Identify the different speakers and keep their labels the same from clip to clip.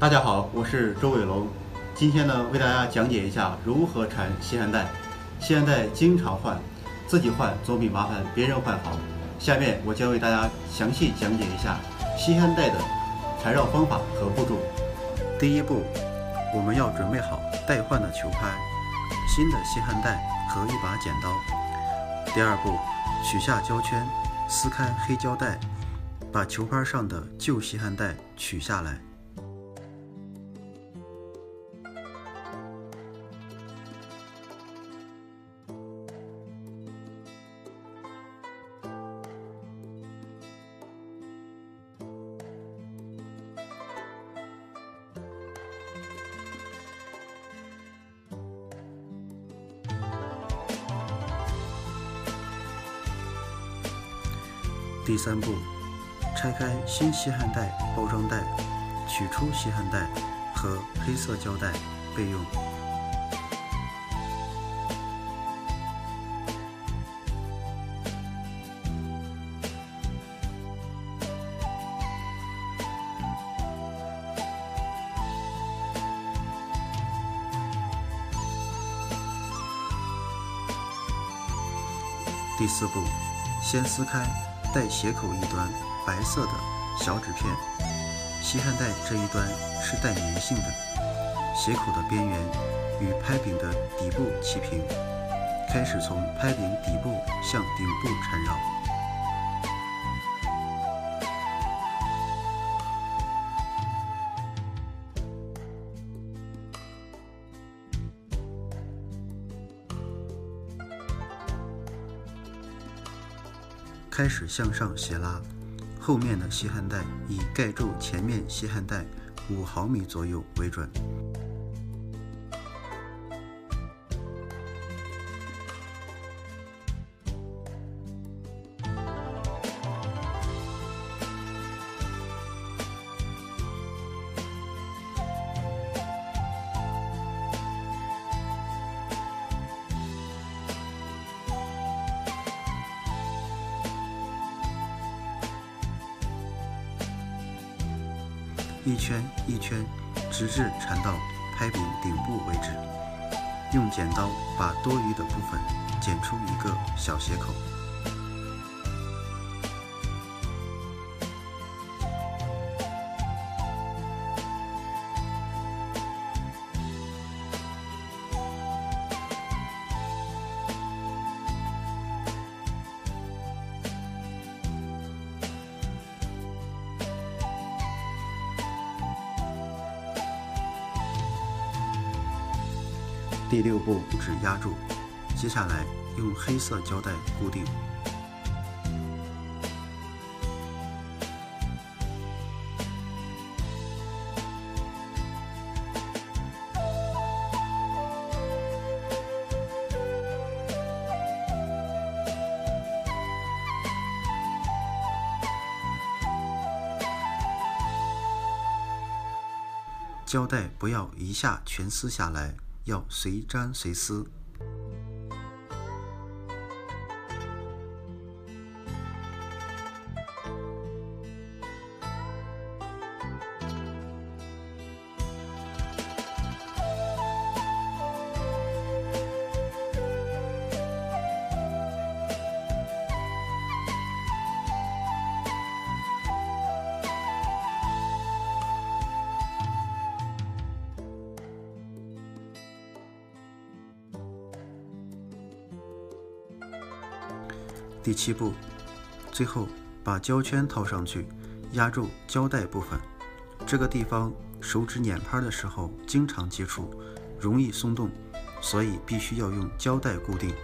Speaker 1: 大家好，我是周伟龙，今天呢为大家讲解一下如何缠吸汗带。吸汗带经常换，自己换总比麻烦别人换好。下面我将为大家详细讲解一下吸汗带的缠绕方法和步骤。第一步，我们要准备好待换的球拍、新的吸汗带和一把剪刀。第二步，取下胶圈，撕开黑胶带，把球拍上的旧吸汗带取下来。第三步，拆开新吸汗带包装袋，取出吸汗带和黑色胶带备用。第四步，先撕开。带斜口一端白色的小纸片，吸汗带这一端是带粘性的，斜口的边缘与拍柄的底部齐平，开始从拍柄底部向顶部缠绕。开始向上斜拉，后面的吸汗带以盖住前面吸汗带五毫米左右为准。一圈一圈，直至缠到拍柄顶部为止。用剪刀把多余的部分剪出一个小斜口。第六步只压住，接下来用黑色胶带固定。胶带不要一下全撕下来。要随粘随撕。第七步，最后把胶圈套上去，压住胶带部分。这个地方手指捻拍的时候经常接触，容易松动，所以必须要用胶带固定。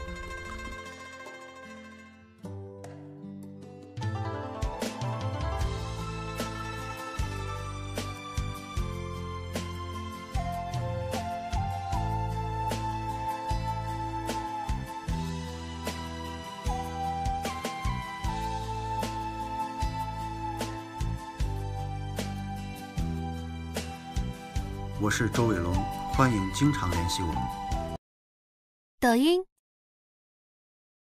Speaker 1: 我是周伟龙，欢迎经常联系我们。
Speaker 2: 抖音。